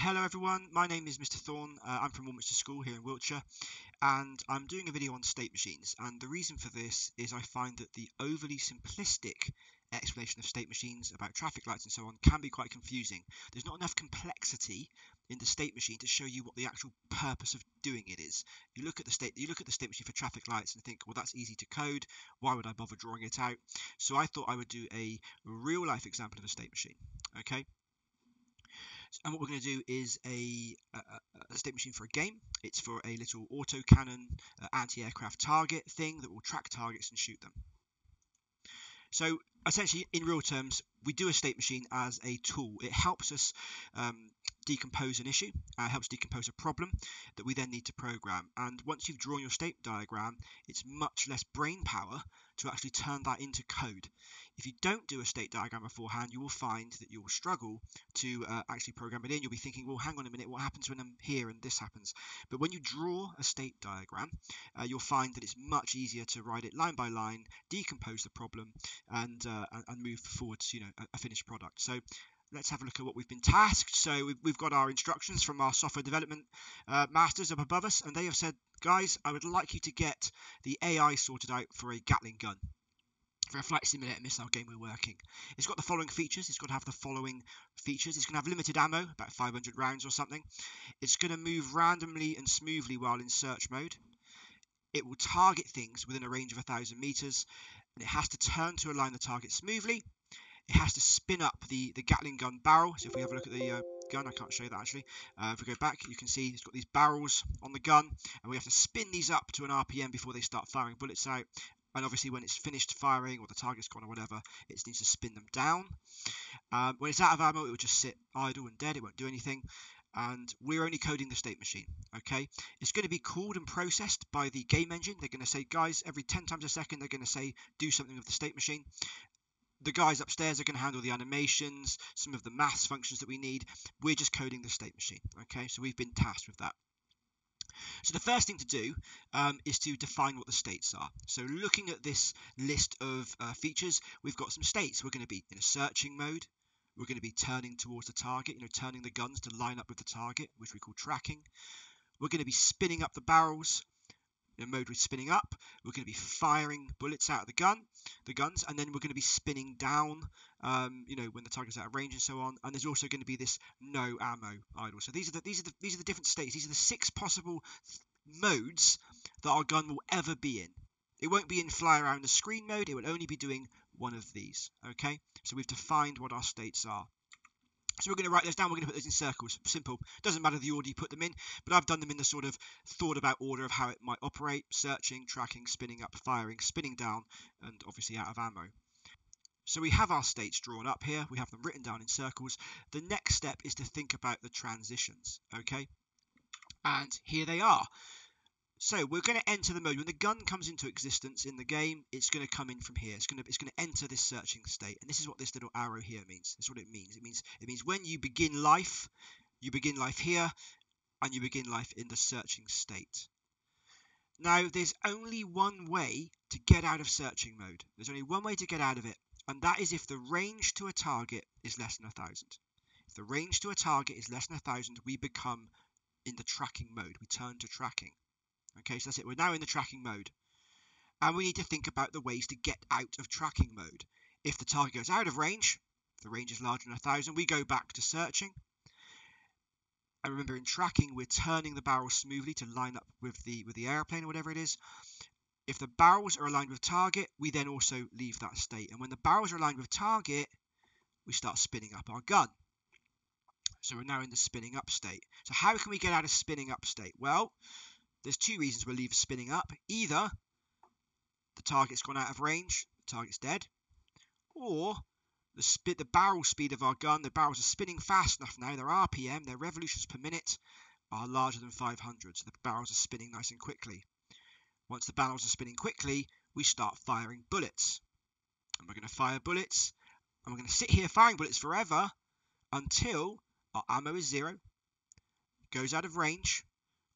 Hello everyone, my name is Mr. Thorne. Uh, I'm from Warminster School here in Wiltshire and I'm doing a video on state machines. And the reason for this is I find that the overly simplistic explanation of state machines about traffic lights and so on can be quite confusing. There's not enough complexity in the state machine to show you what the actual purpose of doing it is. You look at the state you look at the state machine for traffic lights and think, well that's easy to code, why would I bother drawing it out? So I thought I would do a real life example of a state machine. Okay, and what we're going to do is a, a, a, state machine for a game. It's for a little autocannon uh, anti-aircraft target thing that will track targets and shoot them. So essentially, in real terms, we do a state machine as a tool. It helps us um, decompose an issue, uh, helps decompose a problem that we then need to program. And once you've drawn your state diagram, it's much less brain power to actually turn that into code. If you don't do a state diagram beforehand, you will find that you will struggle to uh, actually program it in. You'll be thinking, well, hang on a minute, what happens when I'm here and this happens? But when you draw a state diagram, uh, you'll find that it's much easier to write it line by line, decompose the problem, and uh, and move forward to you know a finished product. So let's have a look at what we've been tasked. So we've, we've got our instructions from our software development uh, masters up above us, and they have said, guys, I would like you to get the AI sorted out for a Gatling gun for a flight simulator missile game we're working. It's got the following features. It's got to have the following features. It's going to have limited ammo, about 500 rounds or something. It's going to move randomly and smoothly while in search mode. It will target things within a range of 1,000 meters. And it has to turn to align the target smoothly. It has to spin up the, the Gatling gun barrel. So if we have a look at the uh, gun, I can't show you that actually. Uh, if we go back, you can see it's got these barrels on the gun. And we have to spin these up to an RPM before they start firing bullets out and obviously when it's finished firing or the target's gone or whatever, it needs to spin them down. Um, when it's out of ammo, it will just sit idle and dead. It won't do anything. And we're only coding the state machine. Okay, it's going to be called and processed by the game engine. They're going to say, guys, every 10 times a second, they're going to say, do something with the state machine. The guys upstairs are going to handle the animations, some of the maths functions that we need. We're just coding the state machine. Okay, so we've been tasked with that. So the first thing to do um, is to define what the states are. So looking at this list of uh, features, we've got some states. We're going to be in a searching mode. We're going to be turning towards the target, you know, turning the guns to line up with the target, which we call tracking. We're going to be spinning up the barrels the mode with spinning up. We're going to be firing bullets out of the gun, the guns, and then we're going to be spinning down, um, you know, when the target's out of range and so on. And there's also going to be this no ammo idle. So these are the these are the these are the different states. These are the six possible modes that our gun will ever be in. It won't be in fly around the screen mode. It will only be doing one of these. Okay, so we've defined what our states are. So we're going to write those down. We're going to put those in circles. Simple. Doesn't matter the order you put them in, but I've done them in the sort of thought about order of how it might operate: searching, tracking, spinning up, firing, spinning down, and obviously out of ammo. So we have our states drawn up here. We have them written down in circles. The next step is to think about the transitions. Okay, and here they are. So we're going to enter the mode. When the gun comes into existence in the game, it's going to come in from here. It's going to it's going to enter this searching state, and this is what this little arrow here means. That's what it means. It means it means when you begin life, you begin life here, and you begin life in the searching state. Now, there's only one way to get out of searching mode. There's only one way to get out of it, and that is if the range to a target is less than a thousand. If the range to a target is less than a thousand, we become in the tracking mode. We turn to tracking. Okay, so that's it. We're now in the tracking mode. And we need to think about the ways to get out of tracking mode. If the target goes out of range, the range is larger than 1,000, we go back to searching. And remember, in tracking, we're turning the barrel smoothly to line up with the with the airplane or whatever it is. If the barrels are aligned with target, we then also leave that state. And when the barrels are aligned with target, we start spinning up our gun. So we're now in the spinning up state. So how can we get out of spinning up state? Well, there's two reasons we'll leave spinning up. Either the target's gone out of range, the target's dead, or the, the barrel speed of our gun, the barrels are spinning fast enough now, their RPM, their revolutions per minute, are larger than 500, so the barrels are spinning nice and quickly. Once the barrels are spinning quickly, we start firing bullets. And we're going to fire bullets, and we're going to sit here firing bullets forever until our ammo is zero, goes out of range,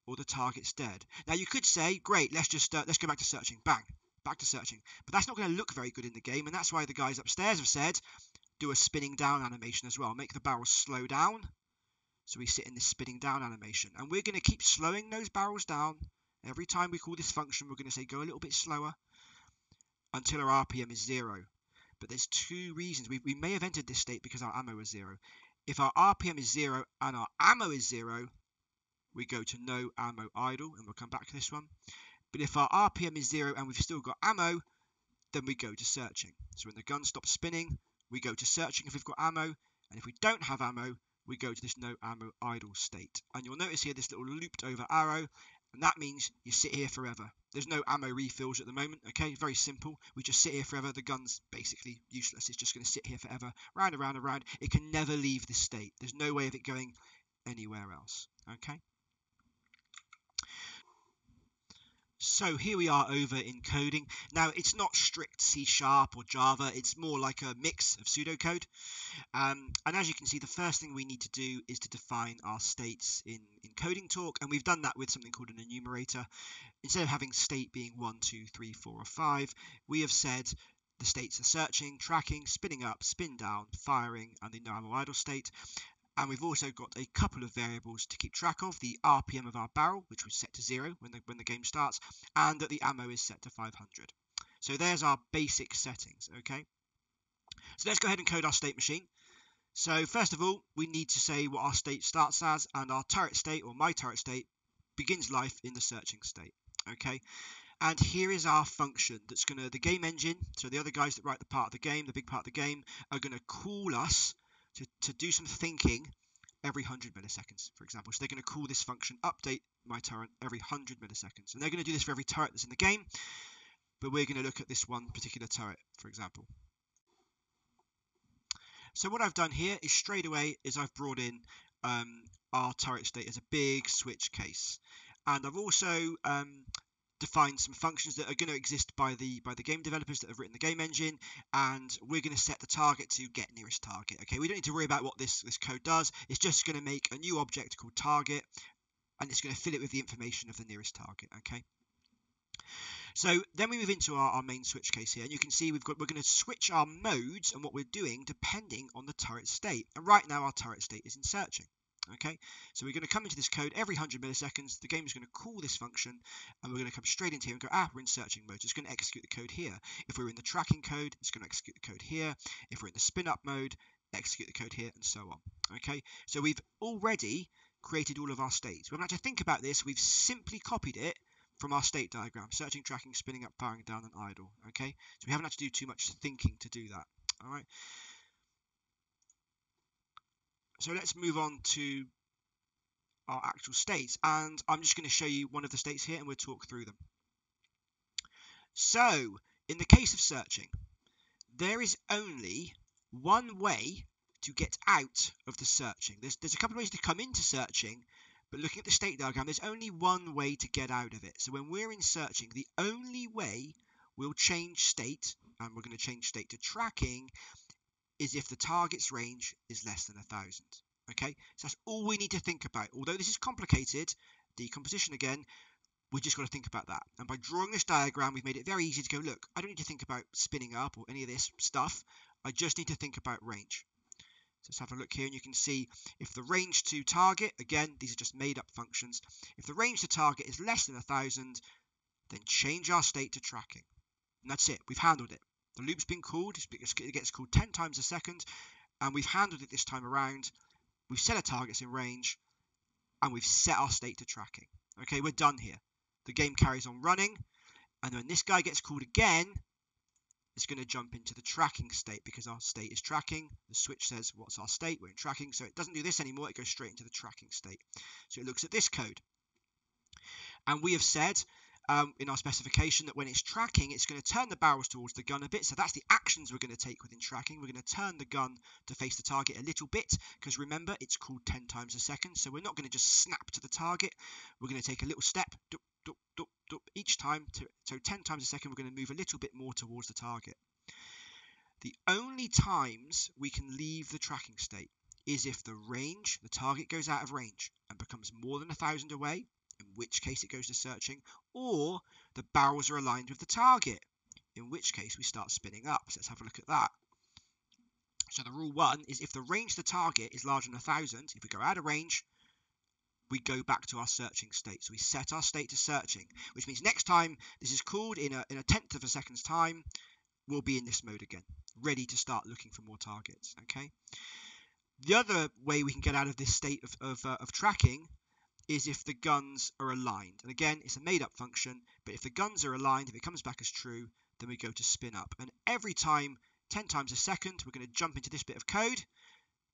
or the target's dead. Now you could say, great, let's just uh, let's go back to searching. Bang, back to searching. But that's not going to look very good in the game, and that's why the guys upstairs have said, do a spinning down animation as well. Make the barrels slow down, So we sit in this spinning down animation. And we're going to keep slowing those barrels down. Every time we call this function, we're going to say go a little bit slower until our RPM is zero. But there's two reasons. We, we may have entered this state because our ammo is zero. If our RPM is zero and our ammo is zero, we go to no ammo idle, and we'll come back to this one. But if our RPM is zero and we've still got ammo, then we go to searching. So when the gun stops spinning, we go to searching if we've got ammo, and if we don't have ammo, we go to this no ammo idle state. And you'll notice here this little looped over arrow, and that means you sit here forever. There's no ammo refills at the moment, okay? Very simple. We just sit here forever. The gun's basically useless. It's just going to sit here forever, round and round and round. It can never leave this state. There's no way of it going anywhere else, okay? So here we are over encoding. Now it's not strict C Sharp or Java, it's more like a mix of pseudocode. Um, and as you can see, the first thing we need to do is to define our states in, in coding talk. And we've done that with something called an enumerator. Instead of having state being one, two, three, four, or 5, we have said the states are searching, tracking, spinning up, spin down, firing, and the normal idle state. And we've also got a couple of variables to keep track of, the RPM of our barrel, which was set to zero when the, when the game starts, and that the ammo is set to 500. So there's our basic settings, okay? So let's go ahead and code our state machine. So first of all, we need to say what our state starts as, and our turret state, or my turret state, begins life in the searching state, okay? And here is our function that's going to, the game engine, so the other guys that write the part of the game, the big part of the game, are going to call us to, to do some thinking every 100 milliseconds, for example. So they're going to call this function update my turret every 100 milliseconds. And they're going to do this for every turret that's in the game, but we're going to look at this one particular turret, for example. So what I've done here is straight away is I've brought in um, our turret state as a big switch case. And I've also um, define some functions that are going to exist by the by the game developers that have written the game engine and we're going to set the target to get nearest target okay? We don't need to worry about what this this code does. It's just going to make a new object called target and it's going to fill it with the information of the nearest target okay? So then we move into our, our main switch case here and you can see we've got we're going to switch our modes and what we're doing depending on the turret state. And right now our turret state is in searching Okay, so we're going to come into this code every 100 milliseconds. The game is going to call this function, and we're going to come straight into here and go, ah, we're in searching mode. It's going to execute the code here. If we're in the tracking code, it's going to execute the code here. If we're in the spin up mode, execute the code here, and so on. Okay, so we've already created all of our states. We haven't had to think about this. We've simply copied it from our state diagram, searching, tracking, spinning up, firing down, and idle. Okay, so we haven't had to do too much thinking to do that. All right. So let's move on to our actual states. And I'm just going to show you one of the states here and we'll talk through them. So, in the case of searching, there is only one way to get out of the searching. There's, there's a couple of ways to come into searching, but looking at the state diagram, there's only one way to get out of it. So when we're in searching, the only way we'll change state, and we're going to change state to tracking, is if the target's range is less than a thousand. Okay, so that's all we need to think about. Although this is complicated, decomposition again, we just got to think about that. And by drawing this diagram, we've made it very easy to go, look, I don't need to think about spinning up or any of this stuff. I just need to think about range. So let's have a look here and you can see if the range to target, again, these are just made up functions. If the range to target is less than a thousand, then change our state to tracking. And that's it. We've handled it. The loop's been called, it gets called 10 times a second, and we've handled it this time around. We've set our targets in range, and we've set our state to tracking. Okay, we're done here. The game carries on running, and when this guy gets called again, it's going to jump into the tracking state because our state is tracking. The switch says, what's our state? We're in tracking, so it doesn't do this anymore. It goes straight into the tracking state. So it looks at this code. And we have said um, in our specification that when it's tracking, it's going to turn the barrels towards the gun a bit. So that's the actions we're going to take within tracking. We're going to turn the gun to face the target a little bit because remember, it's called 10 times a second. So we're not going to just snap to the target. We're going to take a little step dup, dup, dup, each time. To, so 10 times a second, we're going to move a little bit more towards the target. The only times we can leave the tracking state is if the range, the target goes out of range and becomes more than a thousand away, which case it goes to searching, or the barrels are aligned with the target, in which case we start spinning up. So let's have a look at that. So the rule one is if the range the target is larger than 1,000, if we go out of range, we go back to our searching state. So we set our state to searching, which means next time this is called in a, in a tenth of a second's time, we'll be in this mode again, ready to start looking for more targets. Okay. The other way we can get out of this state of, of, uh, of tracking is if the guns are aligned. And again, it's a made up function, but if the guns are aligned, if it comes back as true, then we go to spin up. And every time, 10 times a second, we're going to jump into this bit of code.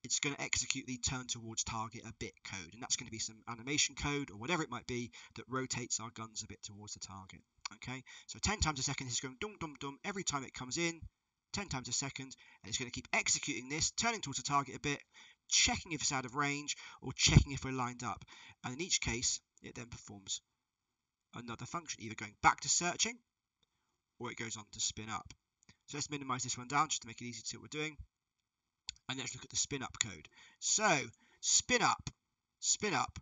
It's going to execute the turn towards target a bit code. And that's going to be some animation code or whatever it might be that rotates our guns a bit towards the target. Okay, so 10 times a second it's going dum dum dum every time it comes in, 10 times a second, and it's going to keep executing this, turning towards the target a bit, checking if it's out of range, or checking if we're lined up. And in each case, it then performs another function, either going back to searching, or it goes on to spin up. So let's minimize this one down just to make it easy to see what we're doing. And let's look at the spin up code. So, spin up, spin up.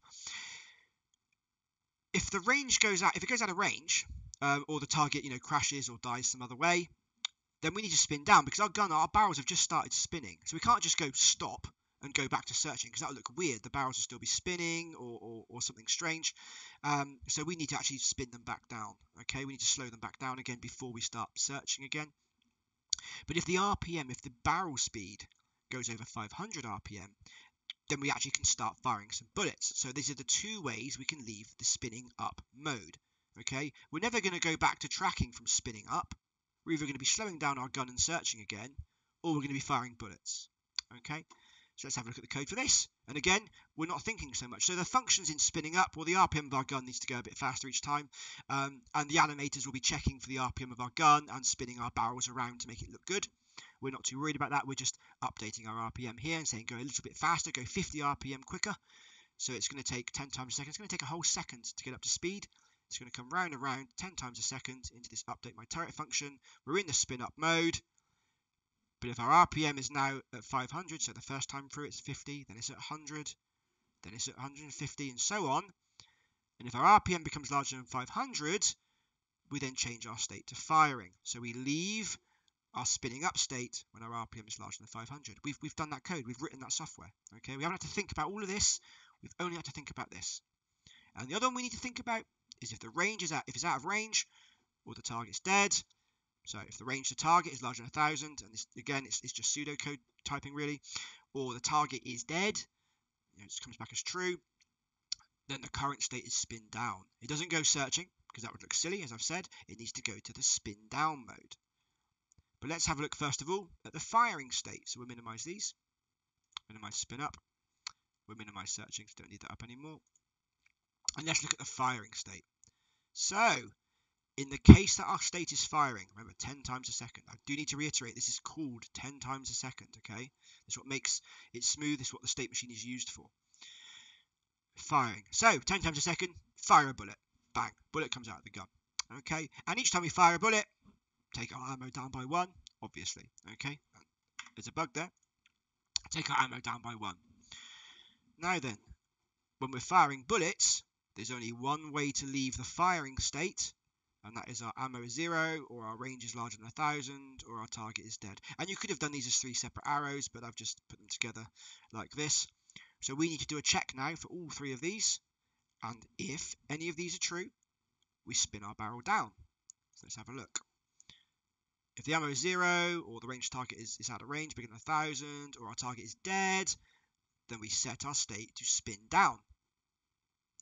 If the range goes out, if it goes out of range, um, or the target, you know, crashes or dies some other way, then we need to spin down because our gun, our barrels have just started spinning. So we can't just go stop and go back to searching because that would look weird. The barrels would still be spinning or, or, or something strange. Um, so we need to actually spin them back down. Okay, we need to slow them back down again before we start searching again. But if the RPM, if the barrel speed goes over 500 RPM, then we actually can start firing some bullets. So these are the two ways we can leave the spinning up mode. Okay, we're never going to go back to tracking from spinning up. We're either going to be slowing down our gun and searching again, or we're going to be firing bullets. Okay, so let's have a look at the code for this. And again, we're not thinking so much. So the functions in spinning up, well, the RPM of our gun needs to go a bit faster each time. Um, and the animators will be checking for the RPM of our gun and spinning our barrels around to make it look good. We're not too worried about that. We're just updating our RPM here and saying go a little bit faster, go 50 RPM quicker. So it's going to take 10 times a second. It's going to take a whole second to get up to speed. It's going to come round and round 10 times a second into this update my turret function. We're in the spin up mode. But if our RPM is now at 500, so the first time through it's 50, then it's at 100, then it's at 150, and so on. And if our RPM becomes larger than 500, we then change our state to firing. So we leave our spinning up state when our RPM is larger than 500. We've, we've done that code. We've written that software. Okay, we haven't had to think about all of this. We've only had to think about this. And the other one we need to think about is if the range is out, if it's out of range or the target's dead. So if the range to target is larger than 1000, and this again it's, it's just pseudocode typing really, or the target is dead, you know, it comes back as true, then the current state is spin down. It doesn't go searching because that would look silly, as I've said. It needs to go to the spin down mode. But let's have a look first of all at the firing state. So we'll minimize these, minimize spin up, we'll minimize searching, so don't need that up anymore. And let's look at the firing state. So, in the case that our state is firing, remember 10 times a second, I do need to reiterate this is called 10 times a second, okay? This is what makes it smooth, is what the state machine is used for. Firing. So, 10 times a second, fire a bullet. Bang, bullet comes out of the gun. Okay, and each time we fire a bullet, take our ammo down by one, obviously. Okay, there's a bug there. Take our ammo down by one. Now then, when we're firing bullets, there's only one way to leave the firing state, and that is our ammo is zero, or our range is larger than a thousand, or our target is dead. And you could have done these as three separate arrows, but I've just put them together like this. So we need to do a check now for all three of these, and if any of these are true, we spin our barrel down. So let's have a look. If the ammo is zero, or the range target is, is out of range, bigger than a thousand, or our target is dead, then we set our state to spin down.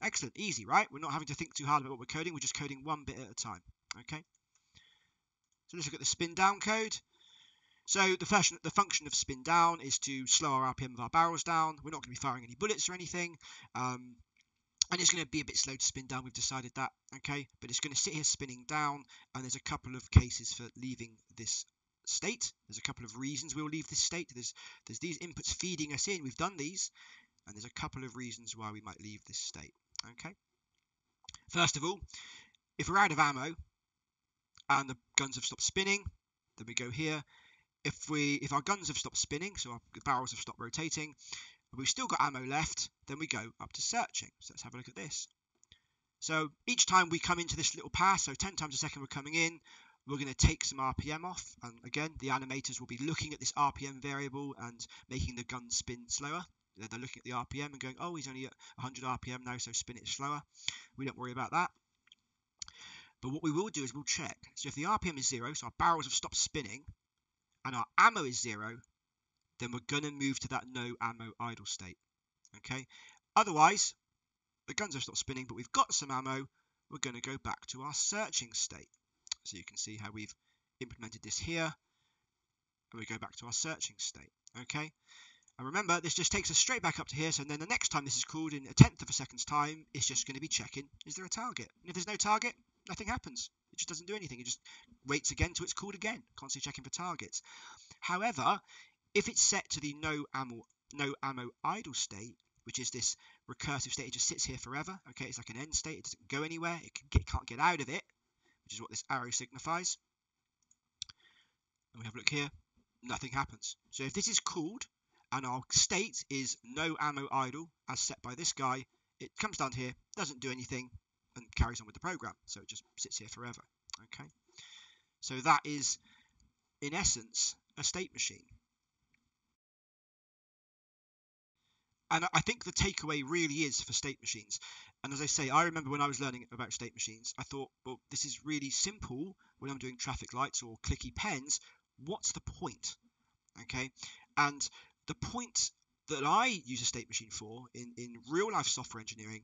Excellent, easy, right? We're not having to think too hard about what we're coding, we're just coding one bit at a time, okay? So let's look at the spin down code. So the, function, the function of spin down is to slow our RPM of our barrels down. We're not going to be firing any bullets or anything. Um, and it's going to be a bit slow to spin down. We've decided that, okay? But it's going to sit here spinning down, and there's a couple of cases for leaving this state. There's a couple of reasons we'll leave this state. There's there's these inputs feeding us in. We've done these, and there's a couple of reasons why we might leave this state. Okay. First of all, if we're out of ammo and the guns have stopped spinning, then we go here. If we if our guns have stopped spinning, so our barrels have stopped rotating, we've still got ammo left, then we go up to searching. So let's have a look at this. So each time we come into this little pass, so 10 times a second we're coming in, we're going to take some RPM off. And again, the animators will be looking at this RPM variable and making the gun spin slower. They're looking at the RPM and going, oh, he's only at 100 RPM now, so spin it slower. We don't worry about that. But what we will do is we'll check. So if the RPM is zero, so our barrels have stopped spinning, and our ammo is zero, then we're going to move to that no ammo idle state. Okay. Otherwise, the guns have stopped spinning, but we've got some ammo. We're going to go back to our searching state. So you can see how we've implemented this here. And we go back to our searching state. Okay. And remember, this just takes us straight back up to here. So then the next time this is called in a tenth of a second's time, it's just going to be checking, is there a target? And if there's no target, nothing happens. It just doesn't do anything. It just waits again till it's called again, constantly checking for targets. However, if it's set to the no ammo, no ammo idle state, which is this recursive state, it just sits here forever. Okay, it's like an end state. It doesn't go anywhere. It get, can't get out of it, which is what this arrow signifies. And we have a look here. Nothing happens. So if this is called and our state is no ammo idle as set by this guy, it comes down here, doesn't do anything, and carries on with the program. So it just sits here forever. Okay. So that is, in essence, a state machine. And I think the takeaway really is for state machines. And as I say, I remember when I was learning about state machines, I thought, well, this is really simple when I'm doing traffic lights or clicky pens. What's the point? Okay. And the point that I use a state machine for in, in real life software engineering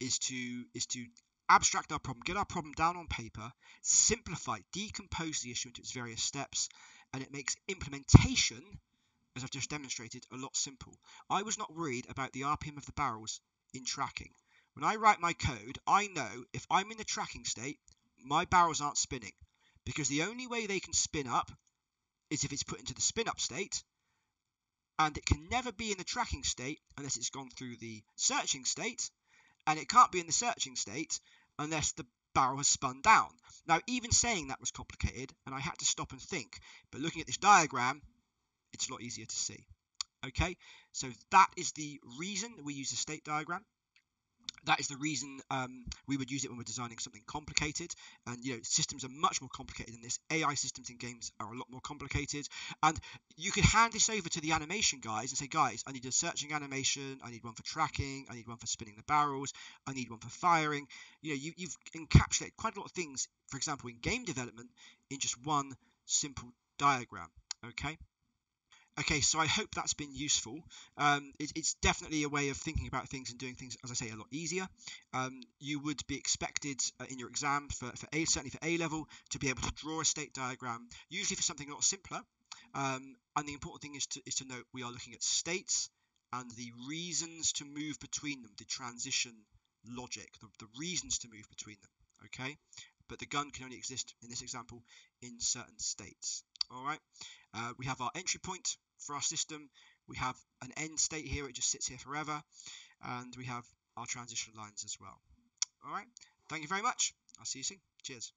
is to is to abstract our problem, get our problem down on paper, simplify, decompose the issue into its various steps, and it makes implementation, as I've just demonstrated, a lot simple. I was not worried about the RPM of the barrels in tracking. When I write my code, I know if I'm in the tracking state, my barrels aren't spinning, because the only way they can spin up is if it's put into the spin up state, and it can never be in the tracking state unless it's gone through the searching state, and it can't be in the searching state unless the barrel has spun down. Now, even saying that was complicated, and I had to stop and think, but looking at this diagram, it's a lot easier to see. Okay, so that is the reason we use a state diagram that is the reason um, we would use it when we're designing something complicated. And you know, systems are much more complicated than this. AI systems in games are a lot more complicated. And you could hand this over to the animation guys and say, guys, I need a searching animation. I need one for tracking. I need one for spinning the barrels. I need one for firing. You know, you, you've encapsulated quite a lot of things. For example, in game development, in just one simple diagram. Okay. Okay, so I hope that's been useful. Um, it, it's definitely a way of thinking about things and doing things, as I say, a lot easier. Um, you would be expected uh, in your exam, for, for A, certainly for A level, to be able to draw a state diagram, usually for something a lot simpler. Um, and the important thing is to, is to note we are looking at states and the reasons to move between them, the transition logic, the, the reasons to move between them. Okay, but the gun can only exist in this example in certain states. All right, uh, we have our entry point for our system. We have an end state here, it just sits here forever. And we have our transition lines as well. All right, thank you very much. I'll see you soon. Cheers.